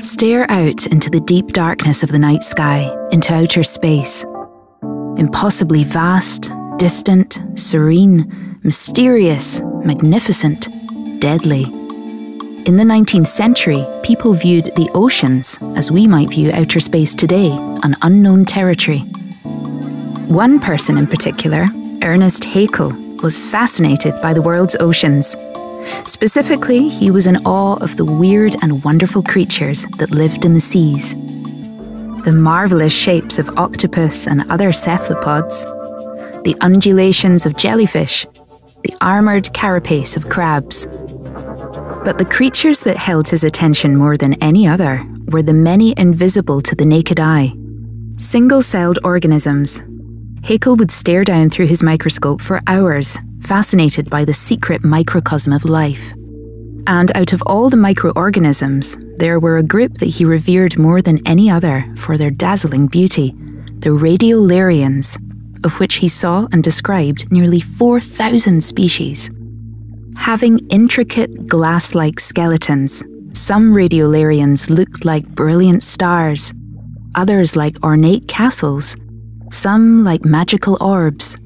Stare out into the deep darkness of the night sky, into outer space. Impossibly vast, distant, serene, mysterious, magnificent, deadly. In the 19th century, people viewed the oceans as we might view outer space today, an unknown territory. One person in particular, Ernst Haeckel, was fascinated by the world's oceans. Specifically, he was in awe of the weird and wonderful creatures that lived in the seas. The marvellous shapes of octopus and other cephalopods, the undulations of jellyfish, the armoured carapace of crabs. But the creatures that held his attention more than any other were the many invisible to the naked eye single celled organisms. Haeckel would stare down through his microscope for hours, fascinated by the secret microcosm of life. And out of all the microorganisms, there were a group that he revered more than any other for their dazzling beauty the radiolarians, of which he saw and described nearly 4,000 species. Having intricate glass like skeletons, some radiolarians looked like brilliant stars, others like ornate castles, some like magical orbs.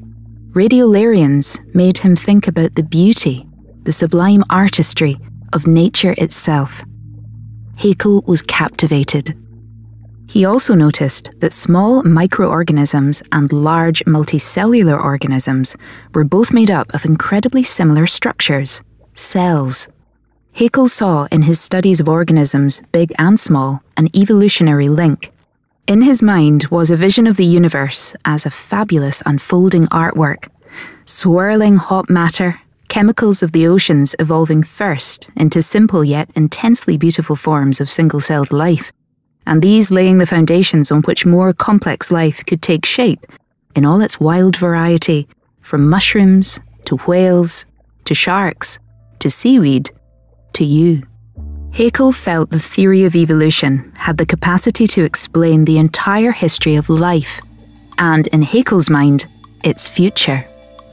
Radiolarians made him think about the beauty, the sublime artistry of nature itself. Haeckel was captivated. He also noticed that small microorganisms and large multicellular organisms were both made up of incredibly similar structures cells. Haeckel saw in his studies of organisms, big and small, an evolutionary link. In his mind was a vision of the universe as a fabulous unfolding artwork, swirling hot matter, chemicals of the oceans evolving first into simple yet intensely beautiful forms of single celled life and these laying the foundations on which more complex life could take shape in all its wild variety, from mushrooms to whales to sharks to seaweed to you. Haeckel felt the theory of evolution had the capacity to explain the entire history of life, and in Haeckel's mind, its future.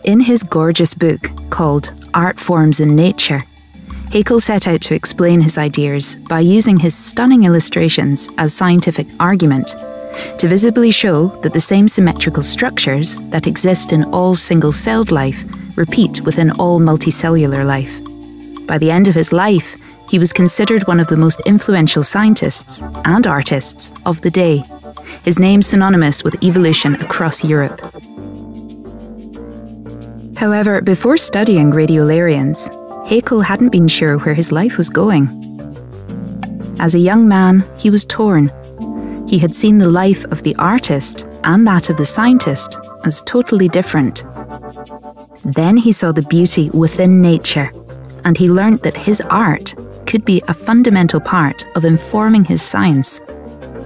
In his gorgeous book called Art Forms in Nature, Haeckel set out to explain his ideas by using his stunning illustrations as scientific argument to visibly show that the same symmetrical structures that exist in all single celled life repeat within all multicellular life. By the end of his life, he was considered one of the most influential scientists and artists of the day, his name synonymous with evolution across Europe. However, before studying radiolarians, Haeckel hadn't been sure where his life was going. As a young man, he was torn. He had seen the life of the artist and that of the scientist as totally different. Then he saw the beauty within nature, and he learnt that his art could be a fundamental part of informing his science.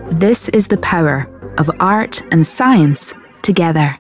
This is the power of art and science together.